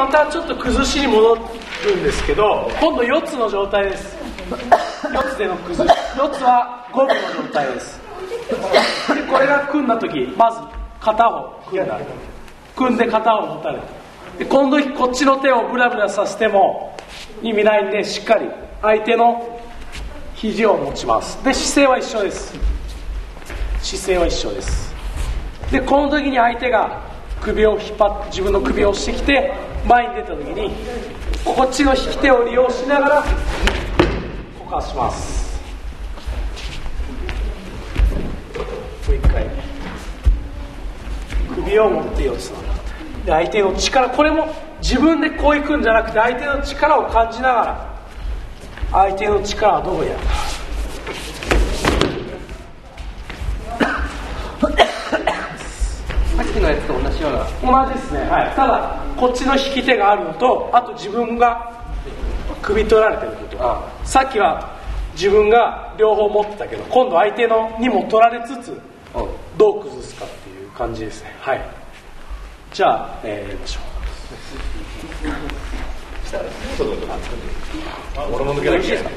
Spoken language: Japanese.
またちょっと崩しに戻るんですけど今度4つの状態です。4つでの崩し。4つは5分の状態です。でこれが組んだ時まず片方組んだ。組んで片方持たれるで今度こっちの手をブラブラさせても意味ないんでしっかり相手の肘を持ちます。で姿勢は一緒です。姿勢は一緒です。でこの時に相手が首を引っ張って自分の首を押してきて前に出た時にこっちの引き手を利用しながら股間します。もう一回。首を持って四つなんだで相手の力これも自分でこういくんじゃなくて相手の力を感じながら相手の力はどこにあるかさっきのやつと同じような同じですね、はい、ただこっちの引き手があるのとあと自分が首取られてること。あさっきは自分が両方持ってたけど今度相手のにも取られつつう。んどう崩すかっていう感じですね。はい。じゃあ、えーやりましょう。俺も抜けなきゃいけない